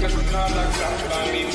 Cause we're not